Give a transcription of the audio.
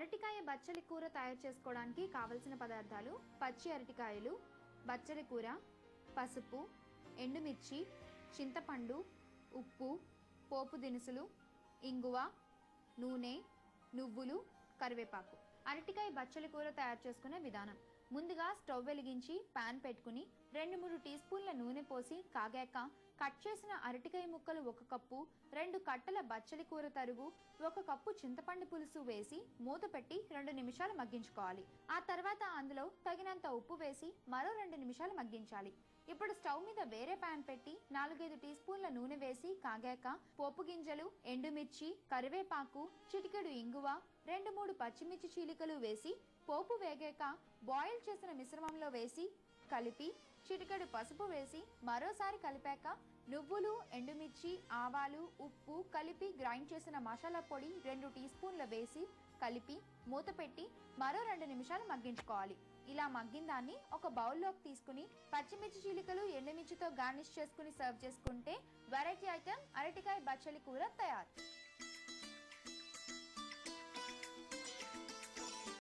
అరటికాయ బచ్చలి కూర తయారు చేసుకోవడానికి కావలసిన పదార్థాలు పచ్చి అరటికాయలు బచ్చలి కూర పసుపు ఎండుమిర్చి చింతపండు ఉప్పు పోపు దినుసులు ఇంగువ నూనె నువ్వులు కరివేపాకు. అరటికాయ బచ్చలి కూర తయారు చేసుకునే విధానం. ముందుగా స్టవ్ వెలిగించి పాన్ పెట్టుకుని రెండు మూడు టీ స్పూన్ల నూనె పోసి కాగాక కట్ చేసిన అరటికాయ ముక్కలు ఒక కప్పు రెండు కట్టల బచ్చలి కూర తరుగు ఒక కప్పు చింతపండు పులుసు వేసి మూత పెట్టి రెండు నిమిషాలు మగ్గించుకోవాలి. ఆ తర్వాత అందులో తగినంత ఉప్పు వేసి మరో రెండు నిమిషాలు మగ్గించాలి. ఇప్పుడు స్టవ్ మీద వేరే పాన్ పెట్టి నాలుగైదు టీ స్పూన్ల నూనె వేసి కాగాక పోపు గింజలు ఎండుమిర్చి కరివేపాకు చిటికెడు ఇంగువ రెండు మూడు పచ్చిమిర్చి చిటికలు వేసి పోపు వేగాక బాయిల్ చేసిన మిశ్రమంలో వేసి కలిపి చిటికెడు పసుపు వేసి మరోసారి కలిపాక నువ్వులు ఎండుమిర్చి ఆవాలు ఉప్పు కలిపి గ్రైండ్ చేసిన మసాలా పొడి రెండు టీ స్పూన్ల వేసి కలిపి మూత పెట్టి మరో రెండు నిమిషాలు మగ్గించుకోవాలి. ఇలా మగ్గిన దాన్ని ఒక బౌల్లోకి తీసుకుని పచ్చిమిర్చి చిలికలు ఎండుమిర్చితో గార్నిష్ చేసుకుని సర్వ్ చేసుకుంటే వెరైటీ ఐటెం అరటికాయ బచ్చలి కూర తయారు.